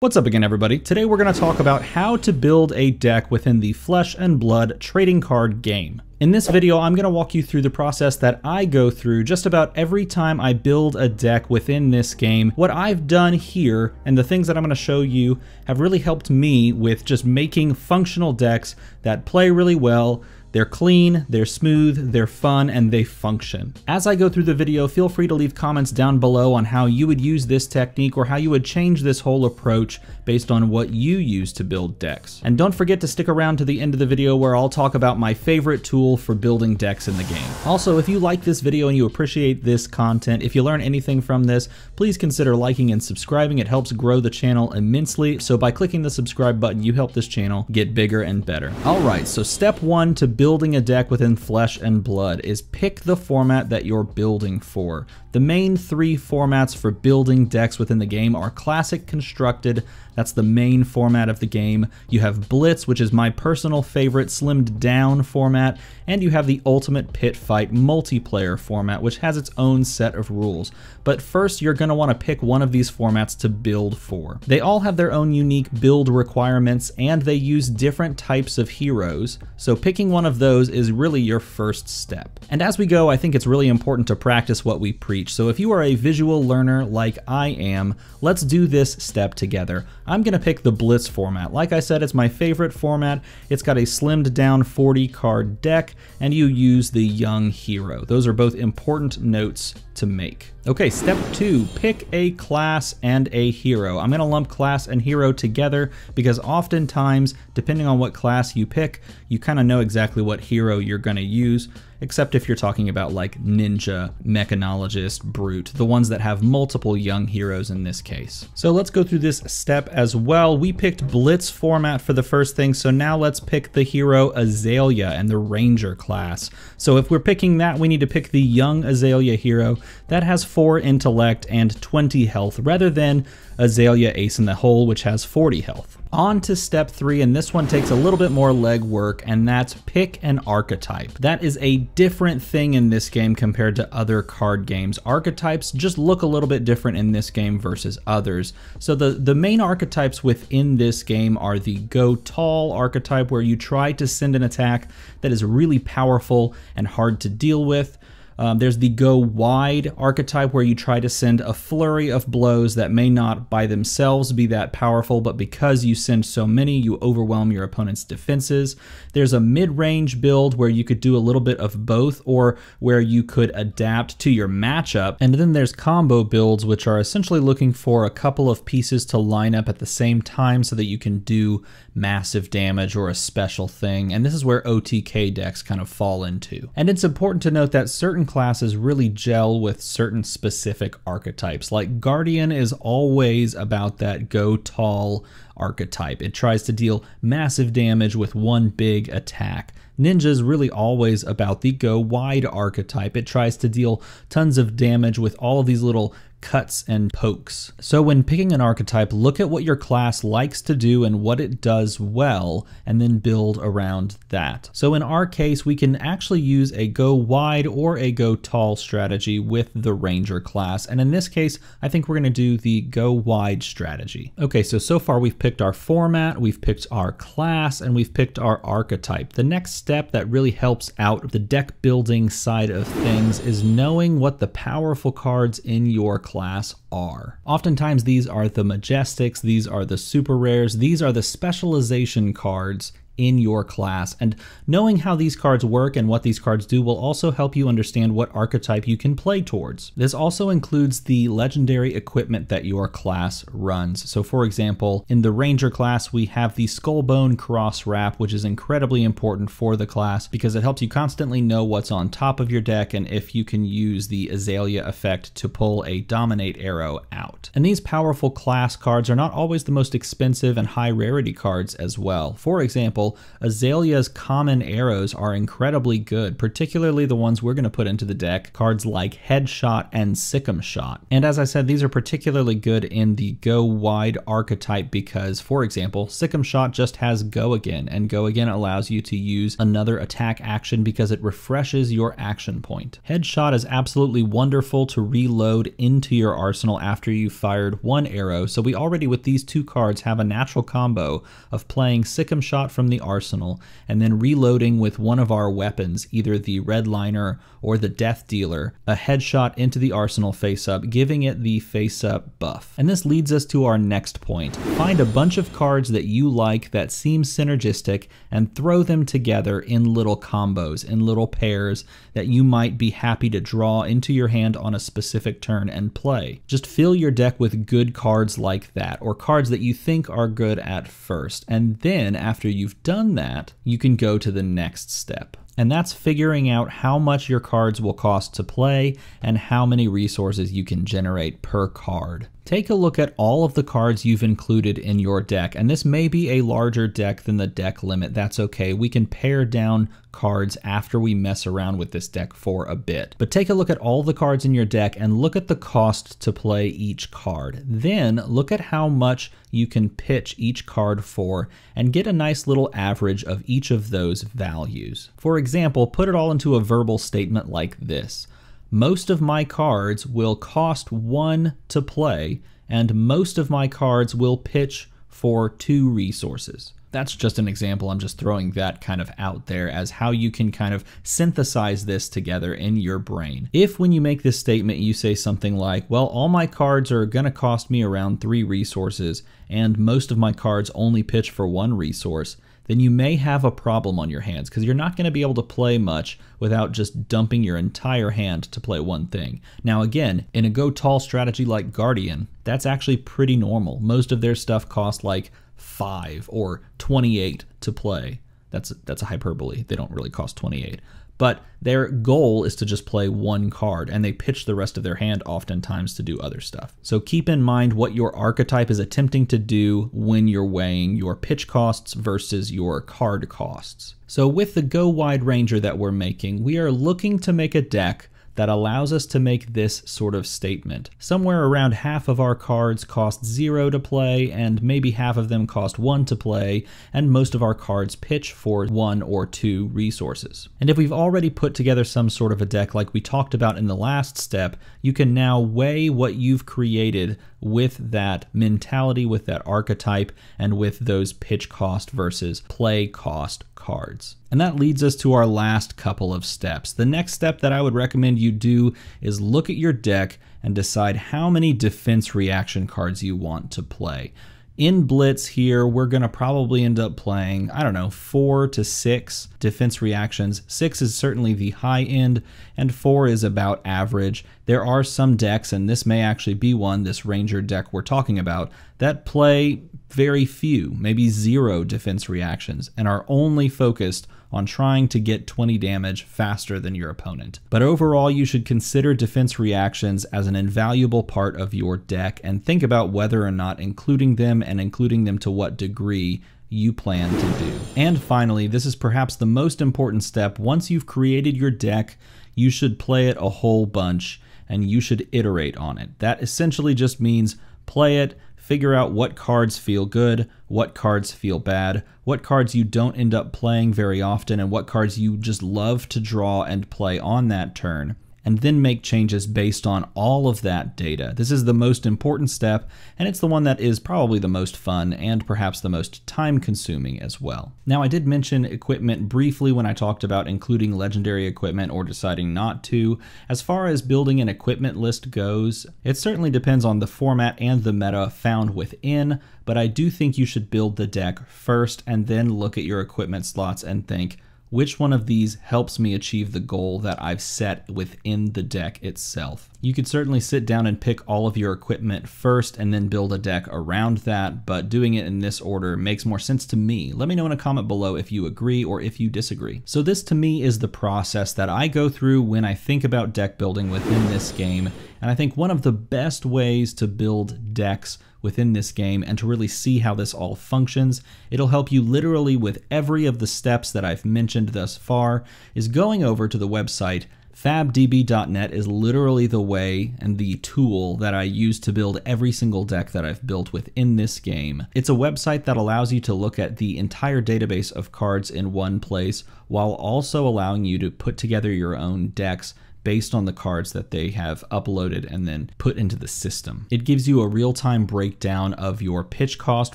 What's up again everybody? Today we're going to talk about how to build a deck within the Flesh and Blood trading card game. In this video, I'm going to walk you through the process that I go through just about every time I build a deck within this game. What I've done here and the things that I'm going to show you have really helped me with just making functional decks that play really well, they're clean, they're smooth, they're fun, and they function. As I go through the video, feel free to leave comments down below on how you would use this technique or how you would change this whole approach based on what you use to build decks. And don't forget to stick around to the end of the video where I'll talk about my favorite tool for building decks in the game. Also, if you like this video and you appreciate this content, if you learn anything from this, please consider liking and subscribing. It helps grow the channel immensely. So by clicking the subscribe button, you help this channel get bigger and better. All right, so step one to building a deck within Flesh and Blood is pick the format that you're building for. The main three formats for building decks within the game are Classic Constructed, that's the main format of the game. You have Blitz, which is my personal favorite slimmed down format, and you have the Ultimate Pit Fight multiplayer format, which has its own set of rules. But first, you're going to want to pick one of these formats to build for. They all have their own unique build requirements, and they use different types of heroes, so picking one of those is really your first step. And as we go, I think it's really important to practice what we preach, so if you are a visual learner like I am, let's do this step together. I'm going to pick the Blitz format. Like I said, it's my favorite format. It's got a slimmed down 40 card deck, and you use the Young Hero. Those are both important notes to make. Okay, step two, pick a class and a hero. I'm gonna lump class and hero together because oftentimes, depending on what class you pick, you kind of know exactly what hero you're gonna use except if you're talking about like Ninja, Mechanologist, Brute, the ones that have multiple young heroes in this case. So let's go through this step as well. We picked Blitz format for the first thing, so now let's pick the hero Azalea and the Ranger class. So if we're picking that, we need to pick the young Azalea hero that has 4 intellect and 20 health rather than Azalea Ace in the Hole, which has 40 health. On to step three, and this one takes a little bit more leg work, and that's pick an archetype. That is a different thing in this game compared to other card games. Archetypes just look a little bit different in this game versus others. So the, the main archetypes within this game are the go tall archetype, where you try to send an attack that is really powerful and hard to deal with. Um, there's the go wide archetype where you try to send a flurry of blows that may not by themselves be that powerful, but because you send so many, you overwhelm your opponent's defenses. There's a mid range build where you could do a little bit of both or where you could adapt to your matchup. And then there's combo builds, which are essentially looking for a couple of pieces to line up at the same time so that you can do massive damage or a special thing. And this is where OTK decks kind of fall into. And it's important to note that certain classes really gel with certain specific archetypes. Like Guardian is always about that go tall archetype. It tries to deal massive damage with one big attack. Ninja is really always about the go wide archetype. It tries to deal tons of damage with all of these little cuts and pokes. So when picking an archetype, look at what your class likes to do and what it does well, and then build around that. So in our case, we can actually use a go wide or a go tall strategy with the ranger class. And in this case, I think we're gonna do the go wide strategy. Okay, so so far we've picked our format, we've picked our class, and we've picked our archetype. The next step that really helps out the deck building side of things is knowing what the powerful cards in your class are. Oftentimes these are the majestics, these are the super rares, these are the specialization cards in your class. And knowing how these cards work and what these cards do will also help you understand what archetype you can play towards. This also includes the legendary equipment that your class runs. So for example, in the Ranger class, we have the Skullbone Crosswrap, which is incredibly important for the class because it helps you constantly know what's on top of your deck and if you can use the Azalea effect to pull a Dominate arrow out. And these powerful class cards are not always the most expensive and high rarity cards as well. For example, Azalea's common arrows are incredibly good, particularly the ones we're going to put into the deck, cards like Headshot and Sic 'Em Shot. And as I said, these are particularly good in the go wide archetype because, for example, Sic 'Em Shot just has Go Again, and Go Again allows you to use another attack action because it refreshes your action point. Headshot is absolutely wonderful to reload into your arsenal after you've fired one arrow, so we already with these two cards have a natural combo of playing Sic 'Em Shot from the arsenal and then reloading with one of our weapons, either the Red Liner or the Death Dealer, a headshot into the arsenal face up, giving it the face up buff. And this leads us to our next point. Find a bunch of cards that you like that seem synergistic and throw them together in little combos, in little pairs that you might be happy to draw into your hand on a specific turn and play. Just fill your deck with good cards like that, or cards that you think are good at first. And then after you've done that, you can go to the next step and that's figuring out how much your cards will cost to play and how many resources you can generate per card. Take a look at all of the cards you've included in your deck, and this may be a larger deck than the deck limit. That's okay. We can pare down cards after we mess around with this deck for a bit. But take a look at all the cards in your deck and look at the cost to play each card. Then look at how much you can pitch each card for and get a nice little average of each of those values. For example, put it all into a verbal statement like this most of my cards will cost one to play, and most of my cards will pitch for two resources. That's just an example. I'm just throwing that kind of out there as how you can kind of synthesize this together in your brain. If when you make this statement you say something like, well, all my cards are going to cost me around three resources, and most of my cards only pitch for one resource, then you may have a problem on your hands because you're not going to be able to play much without just dumping your entire hand to play one thing. Now, again, in a go tall strategy like Guardian, that's actually pretty normal. Most of their stuff costs like 5 or 28 to play. That's that's a hyperbole. They don't really cost 28 but their goal is to just play one card and they pitch the rest of their hand oftentimes to do other stuff. So keep in mind what your archetype is attempting to do when you're weighing your pitch costs versus your card costs. So with the Go Wide Ranger that we're making, we are looking to make a deck that allows us to make this sort of statement. Somewhere around half of our cards cost zero to play, and maybe half of them cost one to play, and most of our cards pitch for one or two resources. And if we've already put together some sort of a deck like we talked about in the last step, you can now weigh what you've created with that mentality, with that archetype, and with those pitch cost versus play cost cards. And that leads us to our last couple of steps. The next step that I would recommend you do is look at your deck and decide how many defense reaction cards you want to play. In Blitz here, we're to probably end up playing, I don't know, four to six defense reactions. Six is certainly the high end, and four is about average. There are some decks, and this may actually be one, this Ranger deck we're talking about, that play very few, maybe zero defense reactions, and are only focused on trying to get 20 damage faster than your opponent. But overall, you should consider defense reactions as an invaluable part of your deck and think about whether or not including them and including them to what degree you plan to do. And finally, this is perhaps the most important step. Once you've created your deck, you should play it a whole bunch and you should iterate on it. That essentially just means play it, figure out what cards feel good, what cards feel bad, what cards you don't end up playing very often, and what cards you just love to draw and play on that turn and then make changes based on all of that data. This is the most important step, and it's the one that is probably the most fun and perhaps the most time consuming as well. Now, I did mention equipment briefly when I talked about including legendary equipment or deciding not to. As far as building an equipment list goes, it certainly depends on the format and the meta found within, but I do think you should build the deck first and then look at your equipment slots and think, which one of these helps me achieve the goal that I've set within the deck itself. You could certainly sit down and pick all of your equipment first and then build a deck around that, but doing it in this order makes more sense to me. Let me know in a comment below if you agree or if you disagree. So this to me is the process that I go through when I think about deck building within this game, and I think one of the best ways to build decks within this game and to really see how this all functions. It'll help you literally with every of the steps that I've mentioned thus far is going over to the website FabDB.net is literally the way and the tool that I use to build every single deck that I've built within this game. It's a website that allows you to look at the entire database of cards in one place while also allowing you to put together your own decks based on the cards that they have uploaded and then put into the system. It gives you a real-time breakdown of your pitch cost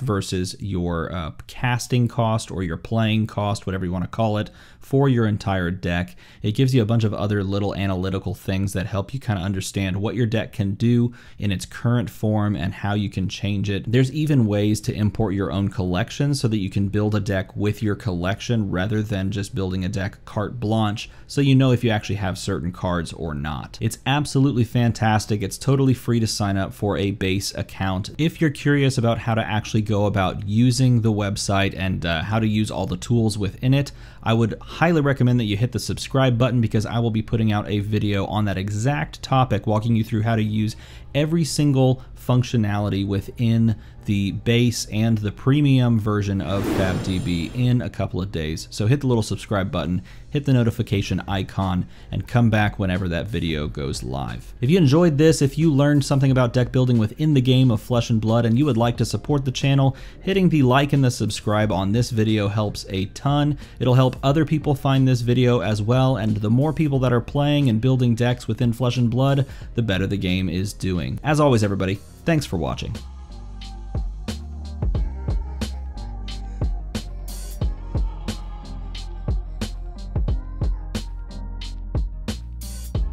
versus your uh, casting cost or your playing cost, whatever you want to call it, for your entire deck. It gives you a bunch of other little analytical things that help you kind of understand what your deck can do in its current form and how you can change it. There's even ways to import your own collection so that you can build a deck with your collection rather than just building a deck carte blanche so you know if you actually have certain cards cards or not. It's absolutely fantastic. It's totally free to sign up for a base account. If you're curious about how to actually go about using the website and uh, how to use all the tools within it, I would highly recommend that you hit the subscribe button because I will be putting out a video on that exact topic, walking you through how to use every single functionality within the base and the premium version of FabDB in a couple of days. So hit the little subscribe button, hit the notification icon, and come back whenever that video goes live. If you enjoyed this, if you learned something about deck building within the game of Flesh and Blood and you would like to support the channel, hitting the like and the subscribe on this video helps a ton. It'll help other people find this video as well, and the more people that are playing and building decks within Flesh and Blood, the better the game is doing. As always, everybody, thanks for watching.